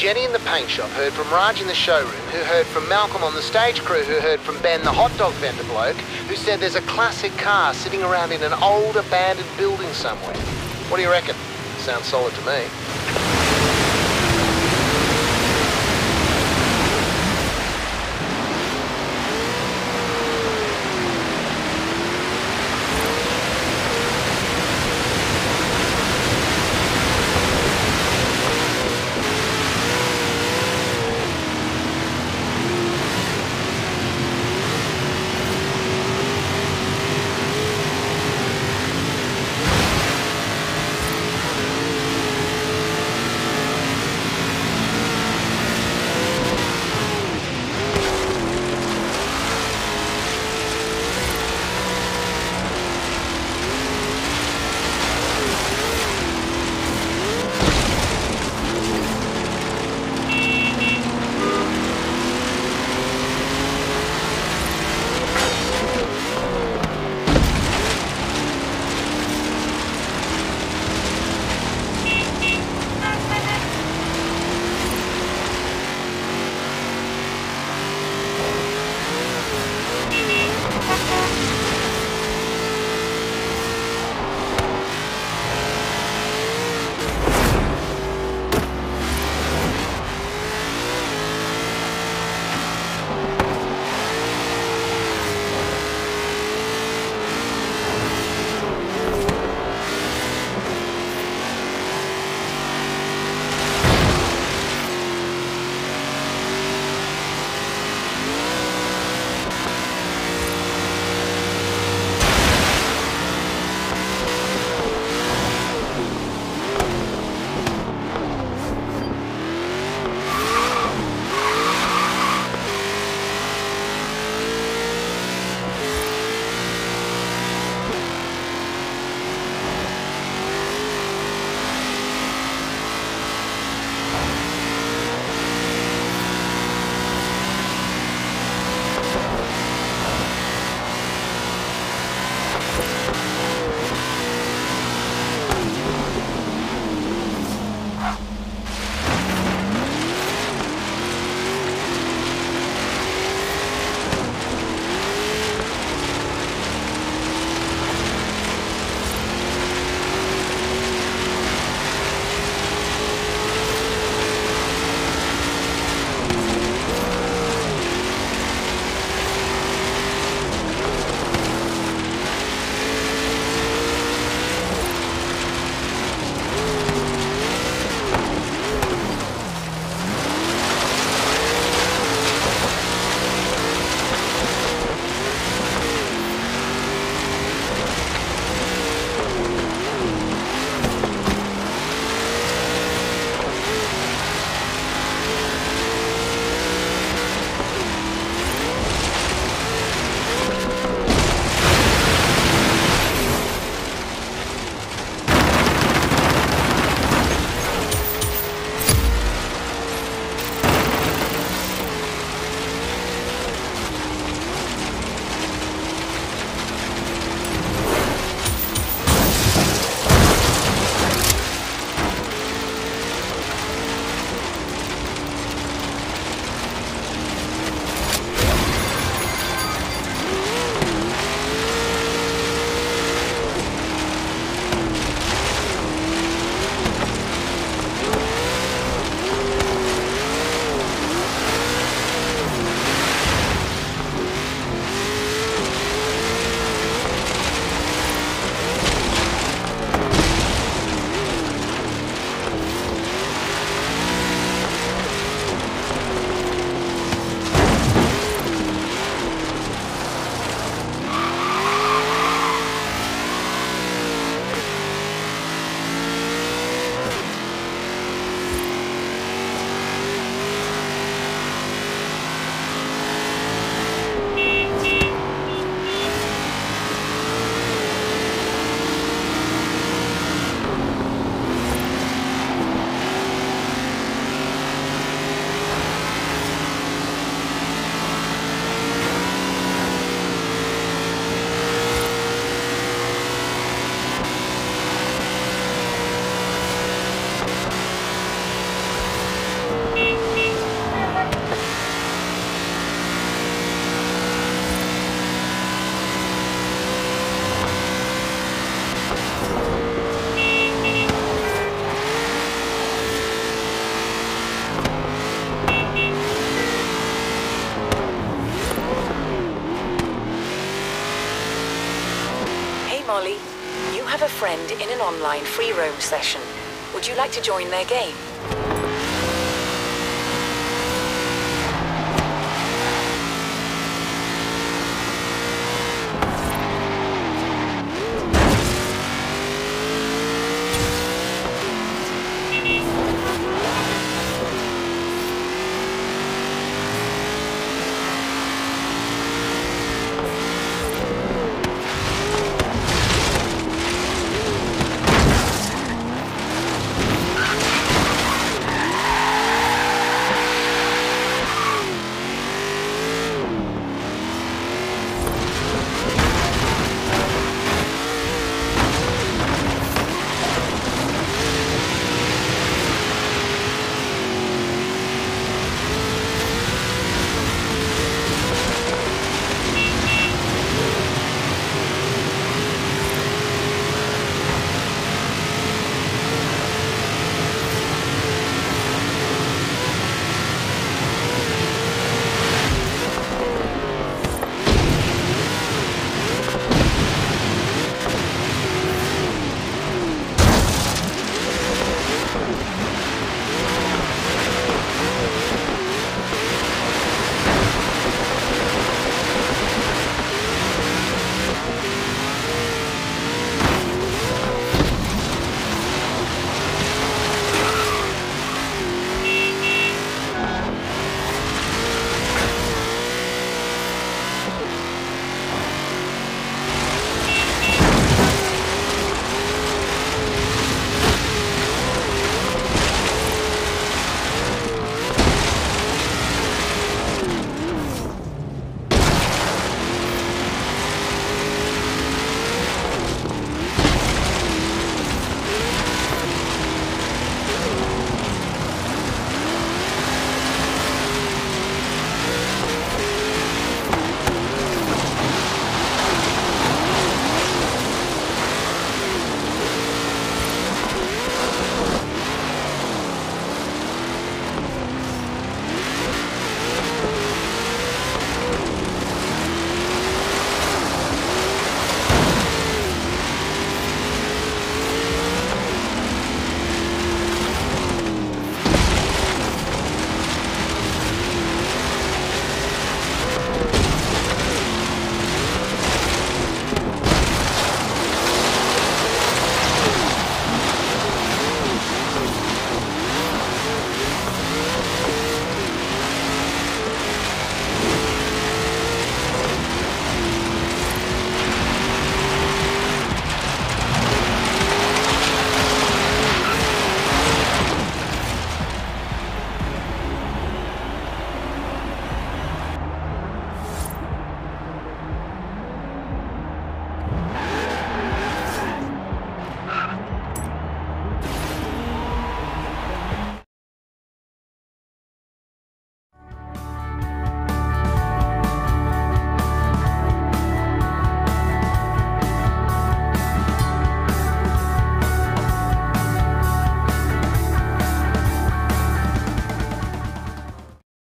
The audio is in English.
Jenny in the paint shop heard from Raj in the showroom, who heard from Malcolm on the stage crew, who heard from Ben, the hot dog vendor bloke, who said there's a classic car sitting around in an old abandoned building somewhere. What do you reckon? Sounds solid to me. Friend in an online free roam session. Would you like to join their game?